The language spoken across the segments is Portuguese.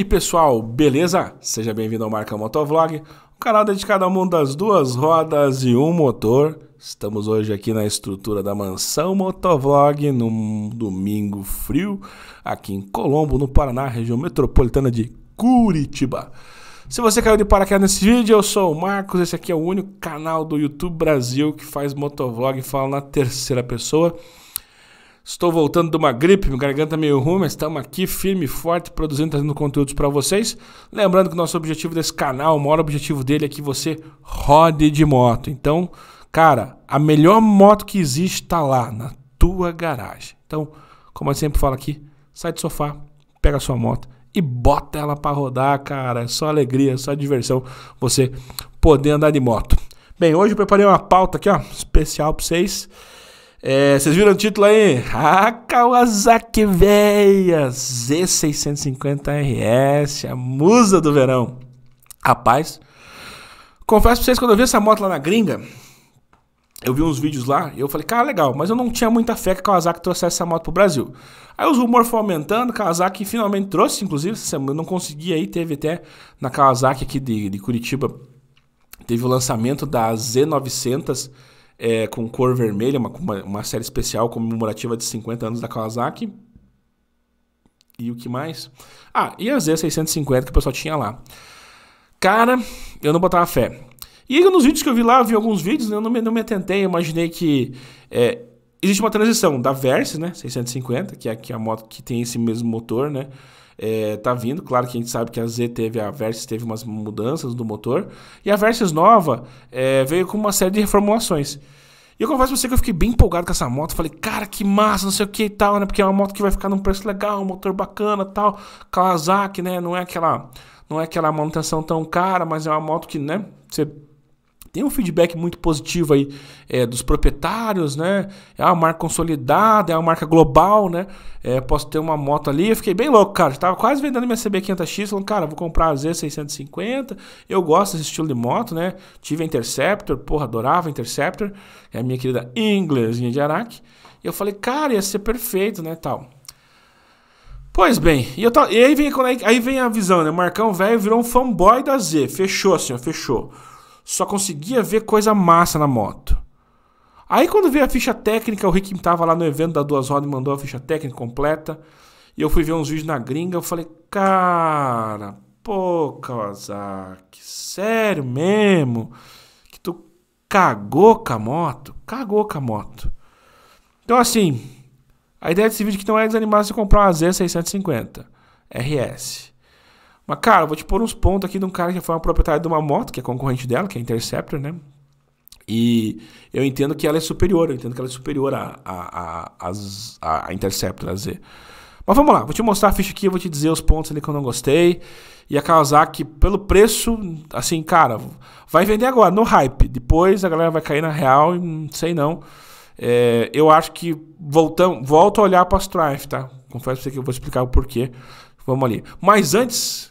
aí, pessoal, beleza? Seja bem-vindo ao Marca Motovlog, um canal dedicado ao mundo das duas rodas e um motor. Estamos hoje aqui na estrutura da Mansão Motovlog, num domingo frio, aqui em Colombo, no Paraná, região metropolitana de Curitiba. Se você caiu de paraquedas nesse vídeo, eu sou o Marcos, esse aqui é o único canal do YouTube Brasil que faz motovlog e fala na terceira pessoa. Estou voltando de uma gripe, minha garganta meio ruim, mas estamos aqui firme e forte produzindo, trazendo conteúdos para vocês. Lembrando que o nosso objetivo desse canal, o maior objetivo dele é que você rode de moto. Então, cara, a melhor moto que existe está lá, na tua garagem. Então, como eu sempre falo aqui, sai do sofá, pega a sua moto e bota ela para rodar, cara. É só alegria, só diversão você poder andar de moto. Bem, hoje eu preparei uma pauta aqui, ó, especial para vocês. É, vocês viram o título aí? A Kawasaki véia Z650RS, a musa do verão. Rapaz, confesso pra vocês, quando eu vi essa moto lá na gringa, eu vi uns vídeos lá e eu falei, cara, legal, mas eu não tinha muita fé que a Kawasaki trouxesse essa moto pro Brasil. Aí os rumores foram aumentando, Kawasaki finalmente trouxe, inclusive, eu não consegui aí, teve até na Kawasaki aqui de, de Curitiba, teve o lançamento da Z900 é, com cor vermelha, uma, uma, série especial comemorativa de 50 anos da Kawasaki. E o que mais? Ah, e a Z650 que o pessoal tinha lá. Cara, eu não botava fé. E nos vídeos que eu vi lá, eu vi alguns vídeos, né, eu não me, não me atentei, eu imaginei que é, existe uma transição da Versys, né, 650, que é, que é a moto que tem esse mesmo motor, né, é, tá vindo. Claro que a gente sabe que a Z teve, a Versys teve umas mudanças do motor. E a Versys nova é, veio com uma série de reformulações. E eu confesso pra você que eu fiquei bem empolgado com essa moto. Falei, cara, que massa, não sei o que e tal, né? Porque é uma moto que vai ficar num preço legal, um motor bacana tal. Kawasaki, né? Não é aquela, não é aquela manutenção tão cara, mas é uma moto que, né? Você tem um feedback muito positivo aí é, dos proprietários, né? É uma marca consolidada, é uma marca global, né? É, posso ter uma moto ali. Eu fiquei bem louco, cara. Estava quase vendendo minha CB500X, falando, cara, vou comprar a Z650. Eu gosto desse estilo de moto, né? Tive a Interceptor, porra, adorava a Interceptor. É a minha querida inglesinha de Araque. E eu falei, cara, ia ser perfeito, né? Tal. Pois bem, e, eu e aí, vem, aí vem a visão, né? Marcão velho virou um fanboy da Z. Fechou assim, ó, fechou só conseguia ver coisa massa na moto. Aí quando veio a ficha técnica, o Rick tava lá no evento da Duas Rodas e mandou a ficha técnica completa. E eu fui ver uns vídeos na gringa, eu falei, cara, pô, Kawasaki, sério mesmo? Que tu cagou com a moto? Cagou com a moto. Então assim, a ideia desse vídeo é que não é desanimar você comprar uma Z650 RS. Mas, cara, vou te pôr uns pontos aqui de um cara que foi uma proprietária de uma moto, que é concorrente dela, que é a Interceptor, né? E eu entendo que ela é superior, eu entendo que ela é superior a, a, a, a, Interceptor, a Z. Mas vamos lá, vou te mostrar a ficha aqui, vou te dizer os pontos ali que eu não gostei. E a Kawasaki, pelo preço, assim, cara, vai vender agora, no hype. Depois a galera vai cair na real não sei não. É, eu acho que voltam, volto a olhar para as Triumph, tá? Confesso pra você que eu vou explicar o porquê. Vamos ali. Mas antes,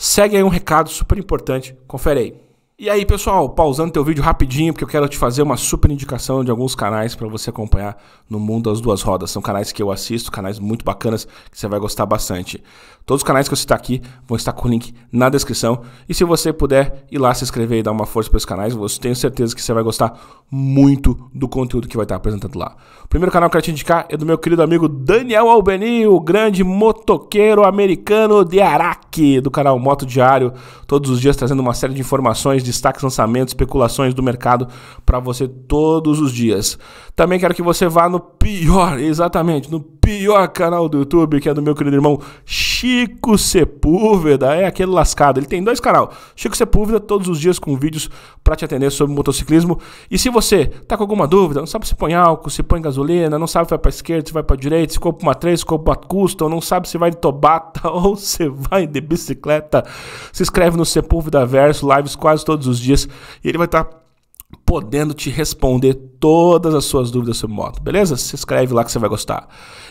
segue aí um recado super importante, confere aí. E aí, pessoal, pausando teu vídeo rapidinho, porque eu quero te fazer uma super indicação de alguns canais para você acompanhar no mundo das duas rodas. São canais que eu assisto, canais muito bacanas que você vai gostar bastante. Todos os canais que eu citar aqui vão estar com o link na descrição. E se você puder ir lá se inscrever e dar uma força para os canais, eu tenho certeza que você vai gostar muito do conteúdo que vai estar apresentando lá. O primeiro canal que eu quero te indicar é do meu querido amigo Daniel Albeni, o grande motoqueiro americano de Araque, do canal Moto Diário. Todos os dias trazendo uma série de informações, destaques, lançamentos, especulações do mercado para você todos os dias. Também quero que você vá no pior, exatamente, no pior canal do YouTube, que é do meu querido irmão Chico Sepúlveda. É aquele lascado. Ele tem dois canais. Chico Sepúlveda, todos os dias com vídeos para te atender sobre motociclismo. E se você tá com alguma dúvida, não sabe se põe álcool, se põe gasolina, não sabe se vai para esquerda, se vai para direita, se compra uma 3, se compra uma custom, não sabe se vai de Tobata ou se vai de bicicleta, se inscreve no Sepúlveda Verso, lives quase todos os dias. E ele vai estar tá podendo te responder todas as suas dúvidas sobre moto, beleza? Se inscreve lá que você vai gostar.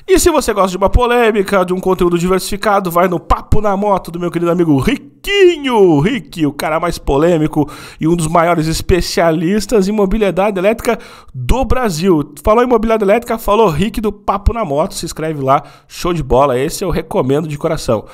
E se você gosta de uma polêmica, de um conteúdo diversificado, vai no Papo na Moto do meu querido amigo Riquinho, Rick, o cara mais polêmico e um dos maiores especialistas em mobilidade elétrica do Brasil. Falou em mobilidade elétrica, falou Rick do Papo na Moto, se inscreve lá, show de bola, esse eu recomendo de coração.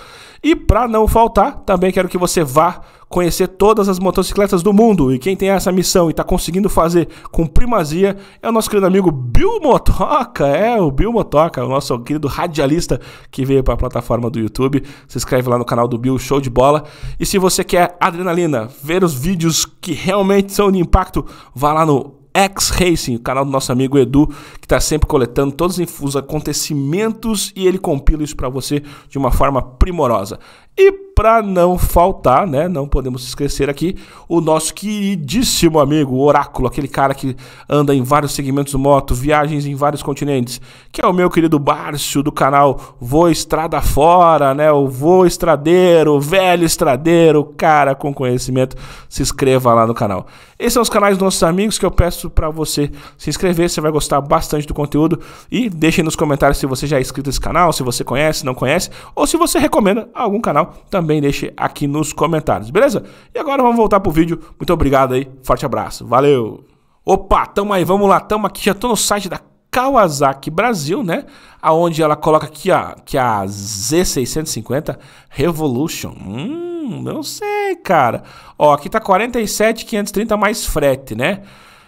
E para não faltar, também quero que você vá conhecer todas as motocicletas do mundo. E quem tem essa missão e está conseguindo fazer com primazia é o nosso querido amigo Bill Motoca. É, o Bill Motoca, o nosso querido radialista que veio para a plataforma do YouTube. Se inscreve lá no canal do Bill, show de bola. E se você quer adrenalina, ver os vídeos que realmente são de impacto, vá lá no X Racing, o canal do nosso amigo Edu, que está sempre coletando todos os acontecimentos e ele compila isso para você de uma forma primorosa. E para não faltar, né, não podemos esquecer aqui, o nosso queridíssimo amigo Oráculo, aquele cara que anda em vários segmentos de moto, viagens em vários continentes, que é o meu querido Bárcio do canal Vou Estrada Fora, né, o Vou Estradeiro, velho estradeiro, cara com conhecimento, se inscreva lá no canal. Esses são os canais dos nossos amigos que eu peço para você se inscrever, você vai gostar bastante do conteúdo. E deixe nos comentários se você já é inscrito nesse canal, se você conhece, não conhece, ou se você recomenda algum canal também deixe aqui nos comentários, beleza? E agora vamos voltar pro vídeo. Muito obrigado aí, forte abraço, valeu! Opa, tamo aí, vamos lá, tamo aqui, já tô no site da Kawasaki Brasil, né? Aonde ela coloca aqui, ó, que a Z650 Revolution. Hum, não sei, cara. Ó, aqui tá 47,530 mais frete, né?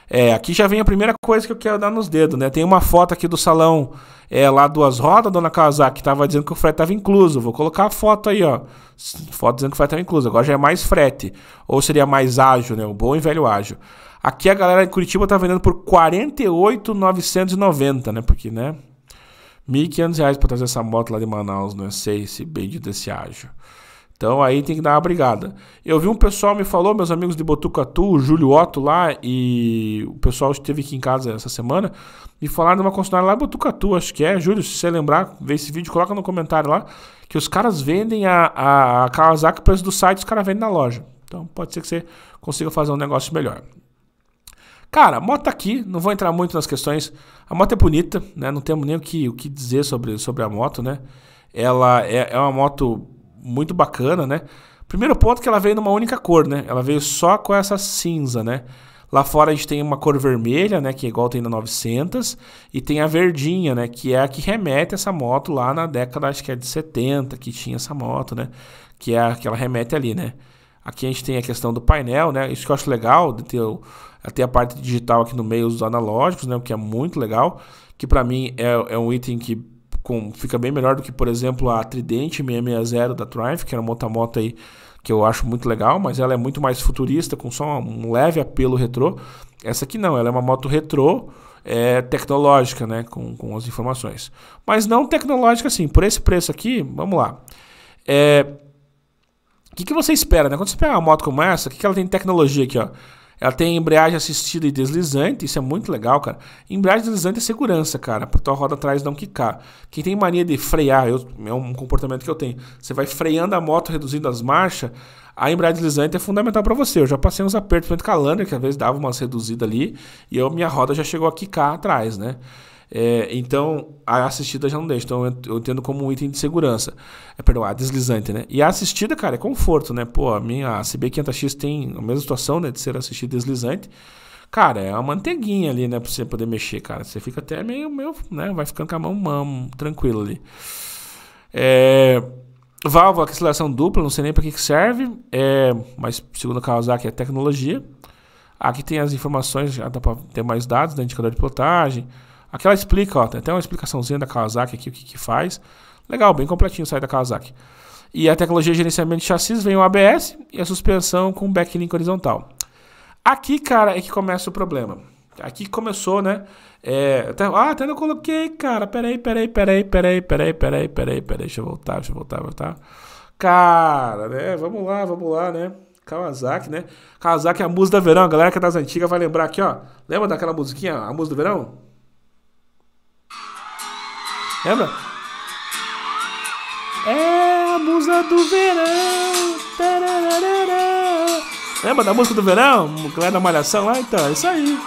É, aqui já vem a primeira coisa que eu quero dar nos dedos, né? Tem uma foto aqui do salão é, lá duas rodas, dona Kawasaki, que tava dizendo que o frete estava incluso. Vou colocar a foto aí, ó. Foto dizendo que o frete estava incluso. Agora já é mais frete. Ou seria mais ágil, né? O bom e velho ágil. Aqui a galera de Curitiba tá vendendo por 48,990, né? Porque, né? R$ 1.500 para trazer essa moto lá de Manaus, não né? sei se bem desse ágil. Então aí tem que dar uma brigada. Eu vi um pessoal me falou, meus amigos de Botucatu, o Júlio Otto lá, e o pessoal esteve aqui em casa essa semana, me falaram de uma concessionária lá em Botucatu, acho que é. Júlio, se você lembrar, vê esse vídeo, coloca no comentário lá, que os caras vendem a, a, a Kawasaki, o preço do site, os caras vendem na loja. Então pode ser que você consiga fazer um negócio melhor. Cara, a moto tá aqui, não vou entrar muito nas questões. A moto é bonita, né? Não temos nem o que, o que dizer sobre, sobre a moto, né? Ela é, é uma moto muito bacana, né? Primeiro ponto que ela veio numa única cor, né? Ela veio só com essa cinza, né? Lá fora a gente tem uma cor vermelha, né, que é igual tem na 900, e tem a verdinha, né, que é a que remete essa moto lá na década, acho que é de 70, que tinha essa moto, né, que é a que ela remete ali, né. Aqui a gente tem a questão do painel, né, isso que eu acho legal, de ter até a parte digital aqui no meio, os analógicos, né, o que é muito legal, que para mim é, é um item que com, fica bem melhor do que, por exemplo, a Tridente 660 da Triumph, que era uma outra moto aí que eu acho muito legal, mas ela é muito mais futurista, com só um leve apelo retrô. Essa aqui não, ela é uma moto retrô, é, tecnológica, né, com, com as informações. Mas não tecnológica assim, por esse preço aqui, vamos lá. É, o que, que você espera, né? Quando você pega uma moto como essa, o que, que ela tem de tecnologia aqui, ó? Ela tem embreagem assistida e deslizante, isso é muito legal, cara. Embreagem deslizante é segurança, cara, pra tua roda atrás não quicar. Quem tem mania de frear, eu, é um comportamento que eu tenho. Você vai freando a moto, reduzindo as marchas, a embreagem deslizante é fundamental para você. Eu já passei uns apertos com a que às vezes dava umas reduzidas ali, e eu, minha roda já chegou a quicar atrás, né? É, então, a assistida já não deixa. Então, eu entendo como um item de segurança. É, perdão, a deslizante, né? E a assistida, cara, é conforto, né? Pô, a minha a CB500X tem a mesma situação, né? De ser assistida deslizante. Cara, é uma manteiguinha ali, né? Pra você poder mexer, cara. Você fica até meio, meio né? Vai ficando com a mão, mão tranquilo ali. É... Válvula, aceleração dupla, não sei nem para que, que serve. É... Mas, segundo a Kawasaki, é tecnologia. Aqui tem as informações, já dá para ter mais dados, né? Indicador de plotagem Aqui ela explica, ó, tem até uma explicaçãozinha da Kawasaki aqui, o que, que faz. Legal, bem completinho site da Kawasaki. E a tecnologia de gerenciamento de chassis vem o ABS e a suspensão com backlink horizontal. Aqui, cara, é que começa o problema. Aqui começou, né? É, até, ah, até não coloquei, cara. Peraí, peraí, peraí, peraí, peraí, peraí, peraí, peraí. Deixa eu voltar, deixa eu voltar, voltar. Cara, né? Vamos lá, vamos lá, né? Kawasaki, né? Kawasaki é a música do verão. A galera que é das antigas vai lembrar aqui, ó. Lembra daquela musiquinha, a música do verão? Lembra? É a musa do verão. Lembra da música do verão? Galera da Malhação lá? Então, é isso aí.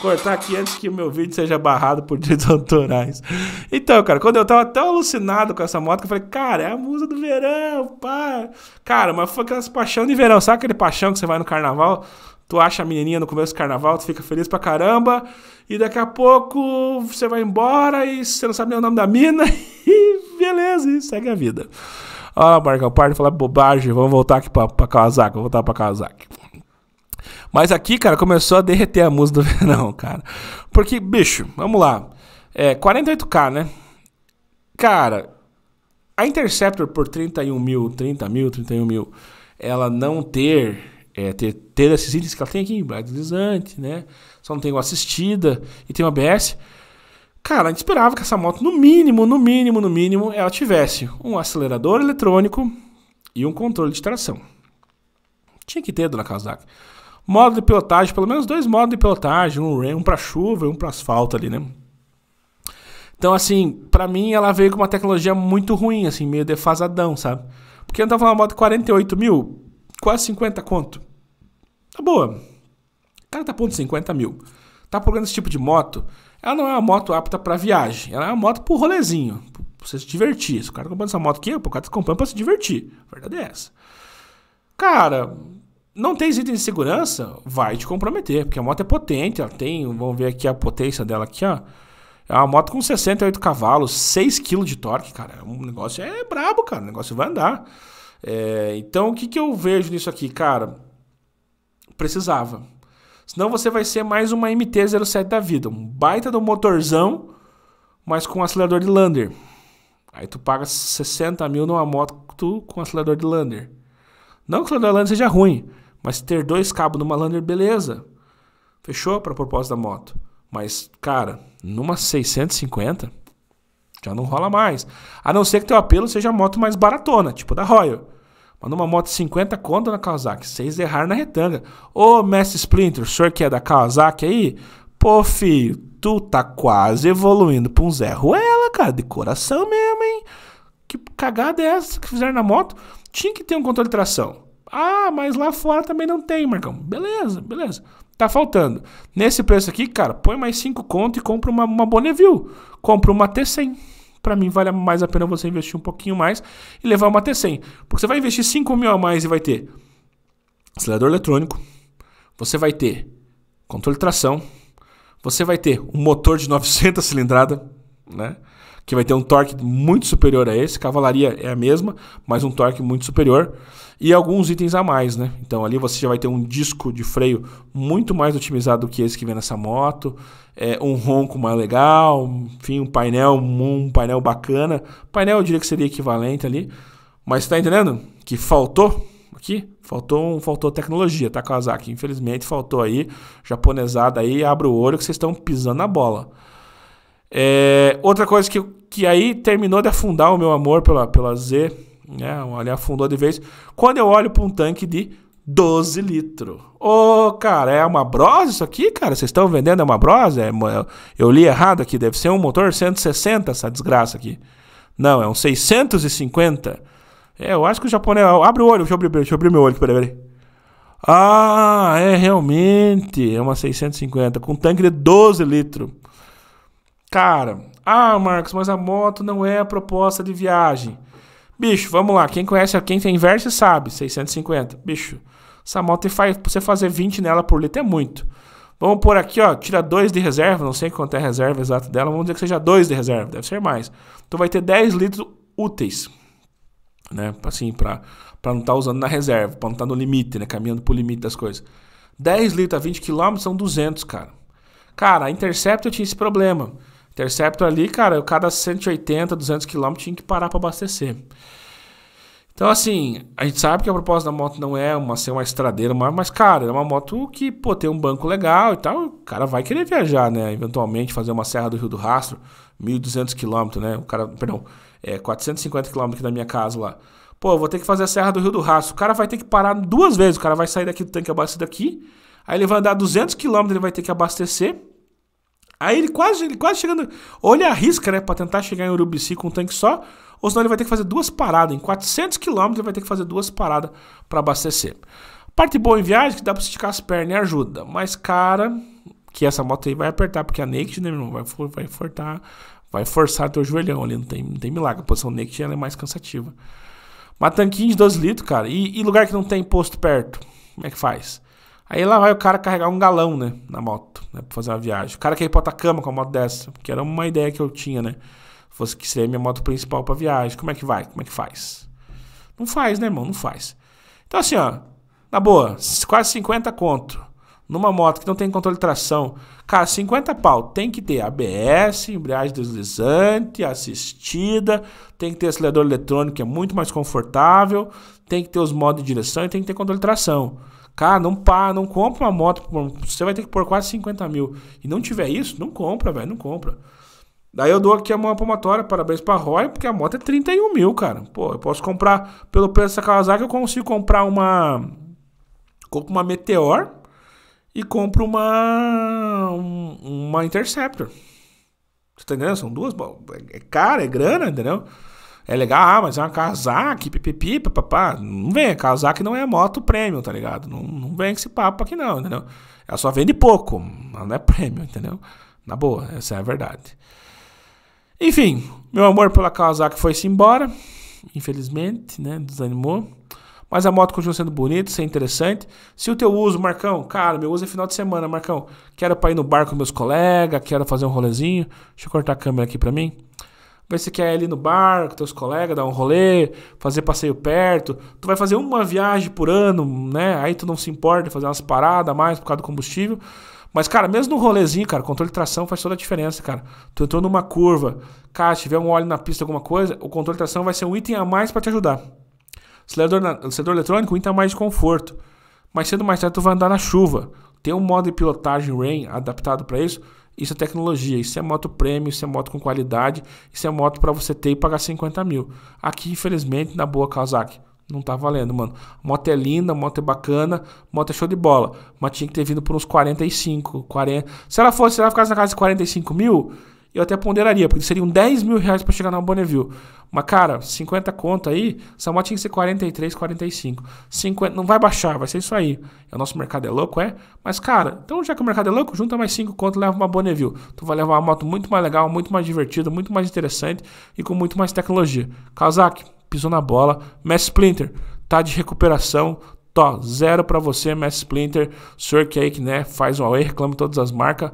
Cortar aqui antes que o meu vídeo seja barrado por direitos autorais. Então, cara, quando eu tava tão alucinado com essa moto, que eu falei, cara, é a musa do verão, pá. Cara, mas foi aquelas paixão de verão. Sabe aquele paixão que você vai no carnaval? Tu acha a menininha no começo do carnaval, tu fica feliz pra caramba, e daqui a pouco você vai embora e você não sabe nem o nome da mina, e beleza, e segue a vida. Lá, Marcão, para de falar bobagem. Vamos voltar aqui pra, pra Kawasaki. Vamos voltar pra Kawasaki. Mas aqui, cara, começou a derreter a música do verão, cara. Porque, bicho, vamos lá. É, 48K, né? Cara, a Interceptor por 31 mil, 30 mil, 31 mil, ela não ter, é, ter, ter esses itens que ela tem aqui, deslizante, né? Só não tem uma assistida e tem uma ABS. Cara, a gente esperava que essa moto, no mínimo, no mínimo, no mínimo, ela tivesse um acelerador eletrônico e um controle de tração. Tinha que ter, dona Kawasaki. Modo de pilotagem, pelo menos dois modos de pilotagem, um, um para chuva e um para asfalto ali, né? Então, assim, para mim ela veio com uma tecnologia muito ruim, assim, meio defasadão, sabe? Porque eu tava falando uma moto de 48 mil, quase 50 conto. Tá boa. O cara tá pondo 50 mil. Tá procurando esse tipo de moto, ela não é uma moto apta para viagem. Ela é uma moto pro rolezinho, pra você se divertir. Se o cara tá comprando essa moto aqui, o cara tá comprando pra se divertir. A verdade é essa. Cara, não tem itens de segurança, vai te comprometer, porque a moto é potente, ela tem, vamos ver aqui a potência dela aqui, ó. É uma moto com 68 cavalos, 6 kg de torque, cara. O negócio é brabo, cara. O negócio vai andar. É, então, o que, que eu vejo nisso aqui, cara? Precisava. Senão você vai ser mais uma MT-07 da vida. Um baita do motorzão, mas com acelerador de Lander. Aí tu paga 60 mil numa moto com acelerador de Lander. Não que o acelerador de Lander seja ruim, mas ter dois cabos numa Lander, beleza. Fechou para propósito da moto. Mas, cara, numa 650 já não rola mais. A não ser que teu apelo seja a moto mais baratona, tipo da Royal. Mas numa moto 50 conta na Kawasaki, vocês erraram na retanga. Ô, Mestre Splinter, o senhor que é da Kawasaki aí? Pô, filho, tu tá quase evoluindo pra um Zé Ruela, cara, de coração mesmo, hein? Que cagada é essa que fizeram na moto? Tinha que ter um controle de tração. Ah, mas lá fora também não tem, Marcão. Beleza, beleza. Tá faltando. Nesse preço aqui, cara, põe mais 5 conto e compra uma, uma Bonneville. Compra uma T100. Para mim, vale mais a pena você investir um pouquinho mais e levar uma T100. Porque você vai investir 5 mil a mais e vai ter acelerador eletrônico, você vai ter controle de tração, você vai ter um motor de 900 cilindradas, né? Que vai ter um torque muito superior a esse. Cavalaria é a mesma, mas um torque muito superior. E alguns itens a mais, né? Então ali você já vai ter um disco de freio muito mais otimizado do que esse que vem nessa moto. É, um ronco mais legal, enfim, um painel, um painel bacana. Painel eu diria que seria equivalente ali. Mas tá entendendo? Que faltou aqui? Faltou, faltou tecnologia, tá, Kawasaki? Infelizmente faltou aí. Japonesada aí, abre o olho que vocês estão pisando na bola. É, outra coisa que, que aí terminou de afundar o meu amor pela, pela Z, né? Ali afundou de vez. Quando eu olho para um tanque de 12 litros. Ô, oh, cara, é uma Bros isso aqui, cara? Vocês estão vendendo é uma Bros? É, eu li errado aqui, deve ser um motor 160 essa desgraça aqui. Não, é um 650. É, eu acho que o japonês... Abre o olho, deixa eu abrir, deixa eu abrir meu olho, peraí, peraí. Ah, é realmente, é uma 650 com tanque de 12 litros. Cara, ah, Marcos, mas a moto não é a proposta de viagem. Bicho, vamos lá. Quem conhece, quem tem Versa sabe, 650. Bicho, essa moto faz, você fazer 20 nela por litro é muito. Vamos por aqui, ó, tira 2 de reserva, não sei quanto é a reserva exata dela, vamos dizer que seja 2 de reserva, deve ser mais. Então vai ter 10 litros úteis, né? Assim, para não estar tá usando na reserva, para não estar tá no limite, né? Caminhando pro limite das coisas. 10 litros a 20 km são 200, cara. Cara, a Interceptor tinha esse problema. Interceptor ali, cara, eu cada 180, 200 km tinha que parar para abastecer. Então, assim, a gente sabe que a proposta da moto não é uma ser uma estradeira, mas, cara, é uma moto que, pô, tem um banco legal e tal. O cara vai querer viajar, né? Eventualmente fazer uma Serra do Rio do Rastro, 1.200 km, né? O cara, perdão, é 450 km aqui da minha casa lá. Pô, vou ter que fazer a Serra do Rio do Rastro. O cara vai ter que parar duas vezes. O cara vai sair daqui do tanque abastecido aqui. Aí ele vai andar 200 km, ele vai ter que abastecer. Aí ele quase, ele quase chegando. Ou ele arrisca, né? Pra tentar chegar em Urubici com um tanque só. Ou senão ele vai ter que fazer duas paradas. Em 400 km ele vai ter que fazer duas paradas para abastecer. Parte boa em viagem que dá pra esticar as pernas e ajuda. Mas, cara, que essa moto aí vai apertar. Porque a Naked, né, meu irmão? Vai, vai, fortar, vai forçar teu joelhão ali. Não tem, não tem milagre. A posição Naked ela é mais cansativa. Mas tanquinho de 12 litros, cara. E, e lugar que não tem posto perto. Como é que faz? Aí lá vai o cara carregar um galão, né, na moto, né, pra fazer uma viagem. O cara quer ir pra Atacama com a moto dessa, que era uma ideia que eu tinha, né, fosse que seria minha moto principal pra viagem. Como é que vai? Como é que faz? Não faz, né, irmão? Não faz. Então, assim, ó, na boa, quase 50 conto numa moto que não tem controle de tração. Cara, 50 pau. Tem que ter ABS, embreagem deslizante, assistida, tem que ter acelerador eletrônico que é muito mais confortável, tem que ter os modos de direção e tem que ter controle de tração. Cara, não pá, não compra uma moto, você vai ter que pôr quase 50 mil. E não tiver isso, não compra, velho, não compra. Daí eu dou aqui a mão palmatória, parabéns pra Roy, porque a moto é 31 mil, cara. Pô, eu posso comprar, pelo preço dessa Kawasaki, eu consigo comprar uma. Compro uma Meteor e compro uma. Uma Interceptor. Você tá entendendo? São duas. É cara, é grana, entendeu? É legal, ah, mas é uma Kawasaki, pipipi, papapá. Não vem, a Kawasaki não é moto premium, tá ligado? Não, não vem com esse papo aqui não, entendeu? Ela só vende pouco, não é premium, entendeu? Na boa, essa é a verdade. Enfim, meu amor pela Kawasaki foi-se embora. Infelizmente, né? Desanimou. Mas a moto continua sendo bonita, ser interessante. Se o teu uso, Marcão, cara, meu uso é final de semana, Marcão. Quero para ir no bar com meus colegas, quero fazer um rolezinho. Deixa eu cortar a câmera aqui para mim. Vê se quer ir ali no bar com teus colegas, dar um rolê, fazer passeio perto. Tu vai fazer uma viagem por ano, né? Aí tu não se importa fazer umas paradas a mais por causa do combustível. Mas, cara, mesmo no rolezinho, cara, controle de tração faz toda a diferença, cara. Tu entrou numa curva, cara, se tiver um óleo na pista, alguma coisa, o controle de tração vai ser um item a mais para te ajudar. Acelerador, acelerador eletrônico, um item a mais de conforto. Mas ou mais tarde tu vai andar na chuva. Tem um modo de pilotagem RAIN adaptado para isso. Isso é tecnologia, isso é moto prêmio, isso é moto com qualidade, isso é moto para você ter e pagar 50 mil. Aqui, infelizmente, na boa Kawasaki, não tá valendo, mano. Moto é linda, moto é bacana, moto é show de bola. Mas tinha que ter vindo por uns 45, 40. Se ela fosse, se ela ficasse na casa de 45 mil, eu até ponderaria, porque seriam 10 mil reais para chegar na Bonneville. Mas, cara, 50 conto aí, essa moto tinha que ser 43, 45. 50, não vai baixar, vai ser isso aí. O nosso mercado é louco, é? Mas, cara, então já que o mercado é louco, junta mais 5 conto e leva uma Bonneville. Tu vai levar uma moto muito mais legal, muito mais divertida, muito mais interessante e com muito mais tecnologia. Kawasaki, pisou na bola. Mass Splinter, tá de recuperação. Tó, zero para você, Mass Splinter. O que aí né, faz um away, reclama todas as marcas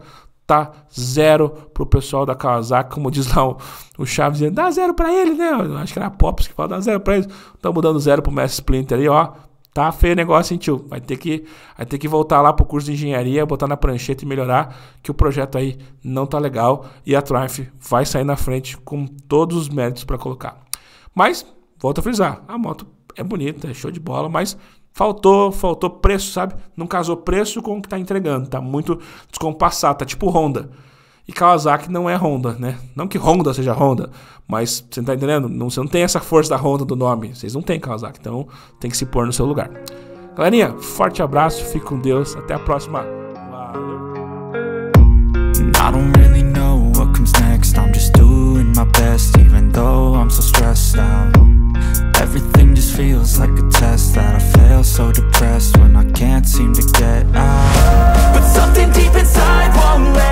tá zero pro pessoal da Kawasaki, como diz lá o, o Chaves, dá zero para ele, né? Acho que era Pops que fala, dá zero para eles. Estamos dando zero pro Messi Splinter aí, ó. Tá feio o negócio, hein, tio? Vai ter que, vai ter que voltar lá pro curso de engenharia, botar na prancheta e melhorar, que o projeto aí não tá legal e a Triumph vai sair na frente com todos os méritos para colocar. Mas, volto a frisar, a moto é bonita, é show de bola, mas Faltou, faltou preço, sabe? Não casou preço com o que tá entregando. Tá muito descompassado, tá tipo Honda. E Kawasaki não é Honda, né? Não que Honda seja Honda, mas você tá entendendo? Não, você não tem essa força da Honda do nome. Vocês não têm Kawasaki, então tem que se pôr no seu lugar. Galerinha, forte abraço, fique com Deus, até a próxima. Valeu. Everything just feels like a test that I fail so depressed when I can't seem to get out. But something deep inside won't let